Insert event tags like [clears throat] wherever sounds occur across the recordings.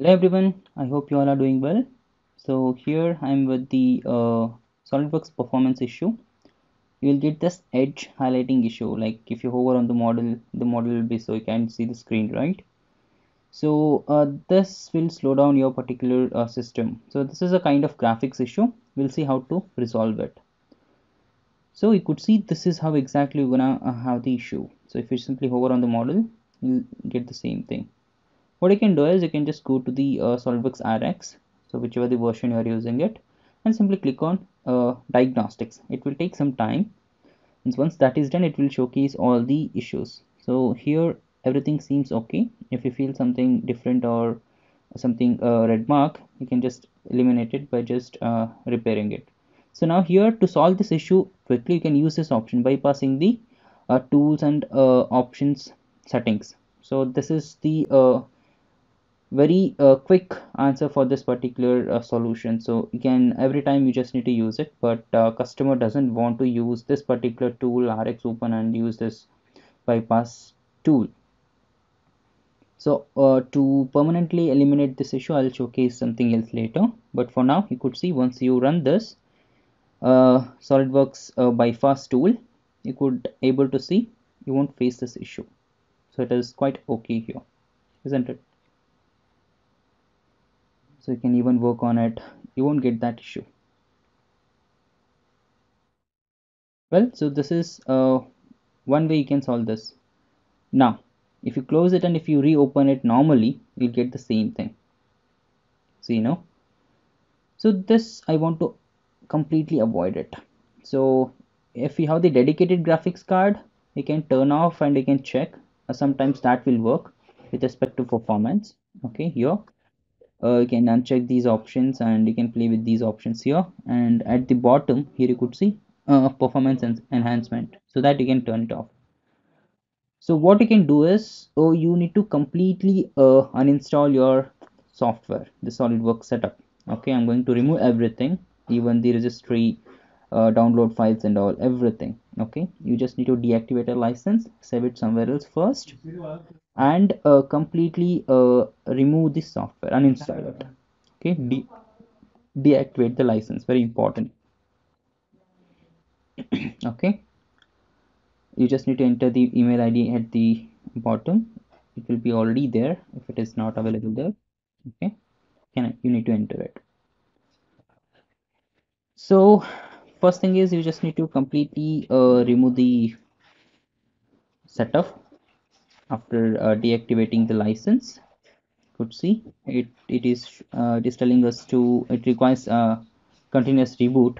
Hello everyone, I hope you all are doing well. So here I'm with the uh, SolidWorks performance issue. You will get this edge highlighting issue like if you hover on the model, the model will be so you can see the screen, right? So uh, this will slow down your particular uh, system. So this is a kind of graphics issue. We'll see how to resolve it. So you could see this is how exactly you're gonna uh, have the issue. So if you simply hover on the model, you'll get the same thing what you can do is you can just go to the uh, SolidWorks RX so whichever the version you are using it and simply click on uh, diagnostics. It will take some time. And once that is done it will showcase all the issues. So here everything seems okay. If you feel something different or something uh, red mark you can just eliminate it by just uh, repairing it. So now here to solve this issue quickly you can use this option bypassing the uh, tools and uh, options settings. So this is the uh, very uh, quick answer for this particular uh, solution. So again every time you just need to use it but uh, customer doesn't want to use this particular tool rx open and use this bypass tool. So uh, to permanently eliminate this issue i'll showcase something else later. But for now you could see once you run this uh, solidworks uh, bypass tool you could able to see you won't face this issue. So it is quite okay here isn't it so you can even work on it. You won't get that issue. Well so this is uh, one way you can solve this. Now if you close it and if you reopen it normally you'll get the same thing. So you know. So this I want to completely avoid it. So if you have the dedicated graphics card you can turn off and you can check. Uh, sometimes that will work with respect to performance. Okay here uh, you can uncheck these options and you can play with these options here. And at the bottom here you could see uh, performance enhancement so that you can turn it off. So what you can do is oh you need to completely uh, uninstall your software the solidworks setup. Okay i'm going to remove everything even the registry uh, download files and all everything. Okay you just need to deactivate a license save it somewhere else first and uh, completely uh, remove the software uninstall it. Okay De deactivate the license very important. [clears throat] Okay. You just need to enter the email id at the bottom. It will be already there if it is not available there. Okay. Can you need to enter it. So first thing is you just need to completely uh, remove the setup after uh, deactivating the license. Could see. It it is uh, it is telling us to it requires a continuous reboot.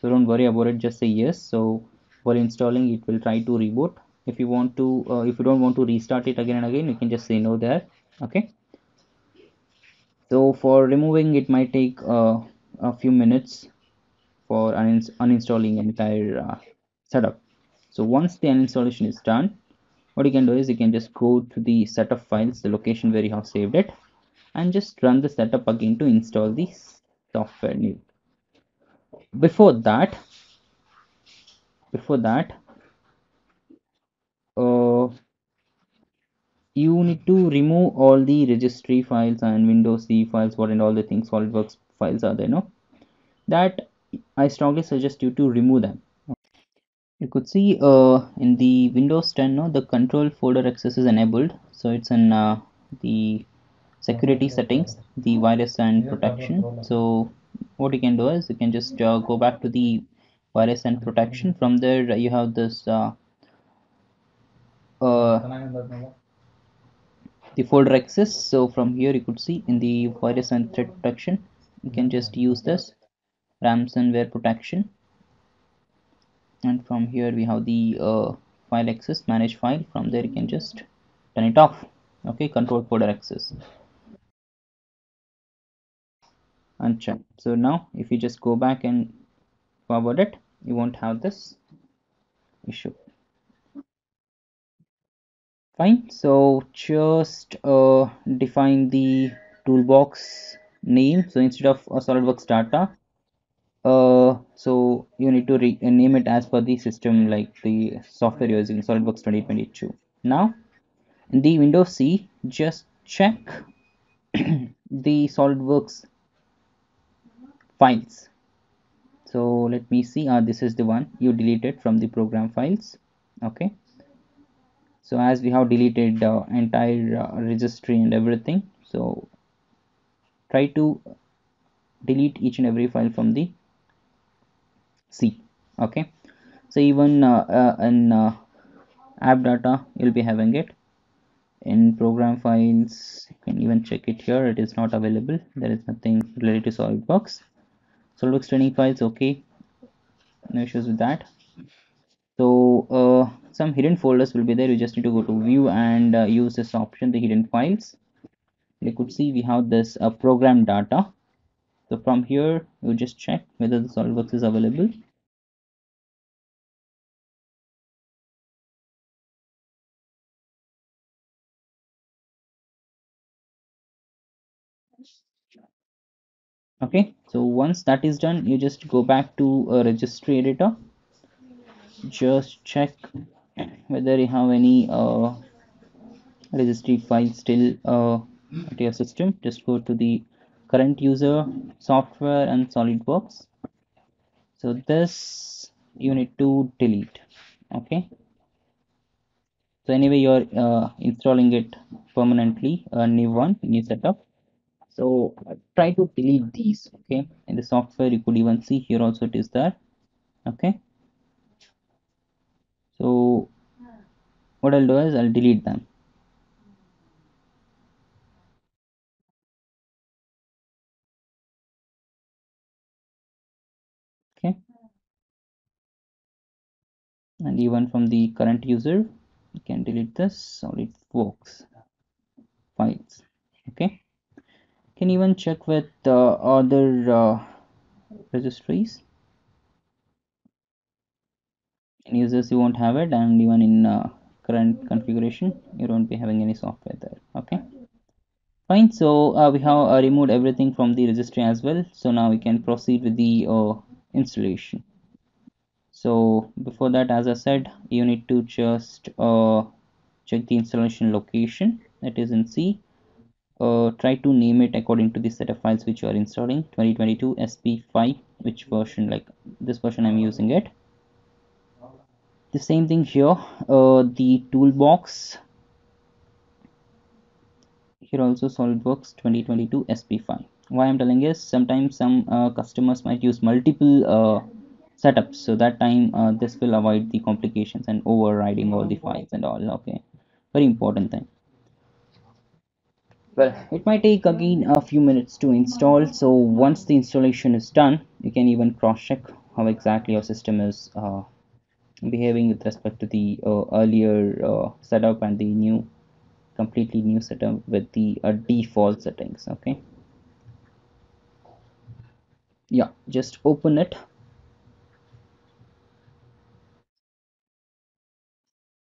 So don't worry about it just say yes. So while installing it will try to reboot. If you want to uh, if you don't want to restart it again and again you can just say no there. Okay? So for removing it might take uh, a few minutes for uninstalling entire uh, setup. So once the uninstallation is done what you can do is you can just go to the set of files the location where you have saved it and just run the setup again to install the software new. Before that before that uh, you need to remove all the registry files and windows c files what and all the things solidworks files are there no? That i strongly suggest you to remove them you could see uh, in the Windows 10 no, the control folder access is enabled. So it's in uh, the security settings the virus and protection. so what you can do is you can just uh, go back to the virus and protection. From there you have this uh, uh, the folder access. So from here you could see in the virus and threat protection you can just use this. Ransomware protection and from here we have the uh, file access manage file. From there you can just turn it off. Okay control folder access. And check so now if you just go back and forward it you won't have this issue. Fine. So just uh, define the toolbox name. So instead of a solidworks data uh, so you need to rename it as per the system like the software you're using SolidWorks 2022 now in the Windows C just check [clears throat] the SolidWorks files. So let me see, uh, this is the one you deleted from the program files. Okay. So as we have deleted the uh, entire uh, registry and everything, so try to delete each and every file from the C. Okay. So even uh, uh, in uh, app data, you'll be having it. In program files you can even check it here. It is not available. There is nothing related to solidworks solidworks training files okay. No issues with that. So uh, some hidden folders will be there. You just need to go to view and uh, use this option the hidden files. You could see we have this uh, program data so from here you just check whether the solidworks is available. Okay so once that is done you just go back to a registry editor. Just check whether you have any uh, registry file still uh, at your system. Just go to the current user software and solidworks. So this you need to delete okay? So anyway you're uh, installing it permanently a new one new setup. So try to delete these okay? In the software you could even see here also it is there okay? So what I'll do is I'll delete them okay? And even from the current user you can delete this solidworks files okay? Can even check with uh, other uh, registries. In users you won't have it and even in uh, current configuration you won't be having any software there okay? Fine so uh, we have uh, removed everything from the registry as well. So now we can proceed with the uh, installation. So before that as I said you need to just uh, check the installation location that is in C. Uh, try to name it according to the set of files which you are installing 2022 sp5 which version like this version i'm using it. The same thing here uh, the toolbox. Here also solidworks 2022 sp5 why i'm telling is sometimes some uh, customers might use multiple uh, setups. So that time uh, this will avoid the complications and overriding all the files and all. Okay. Very important thing. Well it might take again a few minutes to install. So once the installation is done you can even cross check how exactly your system is uh, behaving with respect to the uh, earlier uh, setup and the new completely new setup with the default settings. Okay yeah just open it.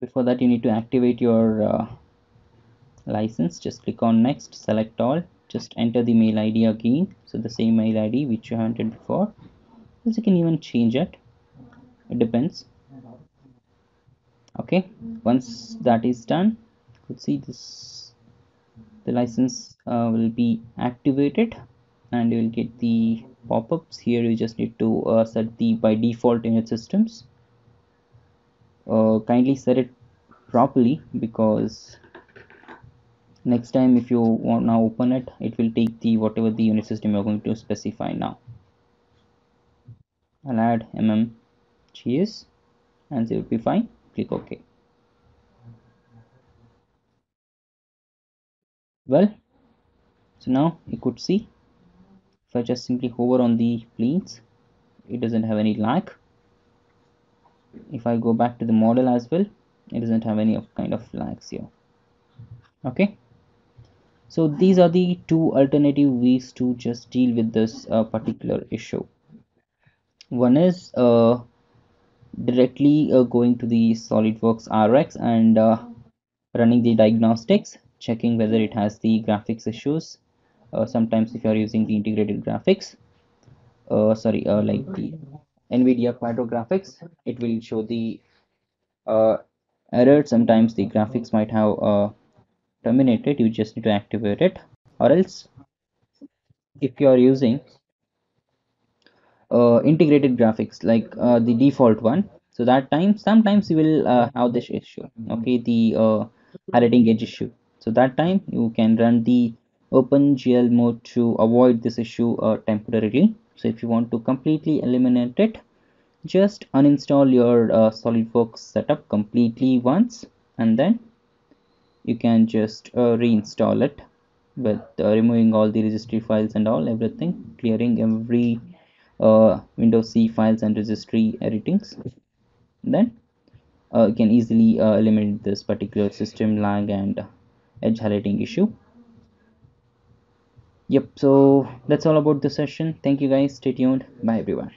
Before that you need to activate your uh, license. Just click on next select all. Just enter the mail id again. So the same mail id which you entered before. You can even change it. It depends. Okay once that is done you could see this the license uh, will be activated and you will get the pop-ups. Here you just need to uh, set the by default unit systems. Uh, kindly set it properly because next time if you want now open it it will take the whatever the unit system you're going to specify now. I'll add mm cheese and it will be fine. Click ok. Well so now you could see I just simply hover on the planes it doesn't have any lag if I go back to the model as well it doesn't have any kind of lags here. Okay? So these are the two alternative ways to just deal with this uh, particular issue. One is uh, directly uh, going to the SolidWorks RX and uh, running the diagnostics checking whether it has the graphics issues sometimes if you are using the integrated graphics uh, sorry uh, like the NVIDIA Quadro graphics it will show the uh, error. Sometimes the graphics might have uh, terminated. You just need to activate it. Or else if you are using uh, integrated graphics like uh, the default one so that time sometimes you will uh, have this issue. Okay the uh, highlighting edge issue. So that time you can run the OpenGL mode to avoid this issue uh, temporarily. So if you want to completely eliminate it just uninstall your uh, SolidWorks setup completely once and then you can just uh, reinstall it with uh, removing all the registry files and all everything clearing every uh, Windows C files and registry editings. Then uh, you can easily uh, eliminate this particular system lag and edge highlighting issue yep so that's all about the session. Thank you guys. Stay tuned. Bye everyone